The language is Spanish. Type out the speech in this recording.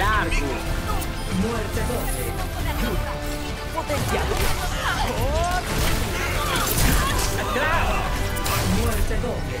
largo. Muerte doble. Potenciado. Muerte doble.